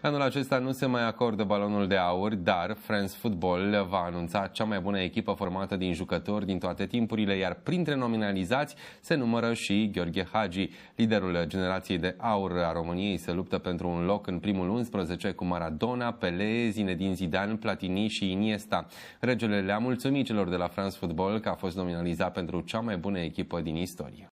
Anul acesta nu se mai acordă balonul de aur, dar France Football va anunța cea mai bună echipă formată din jucători din toate timpurile, iar printre nominalizați se numără și Gheorghe Hagi. Liderul generației de aur a României se luptă pentru un loc în primul 11 cu Maradona, Pelé, Zinedine Zidane, Platini și Iniesta. Regele le-a mulțumit celor de la France Football că a fost nominalizat pentru cea mai bună echipă din istorie.